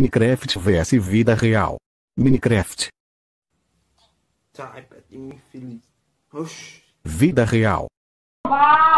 Minecraft vs vida real. Minecraft. Tá, é infeliz. Vida real. Ah!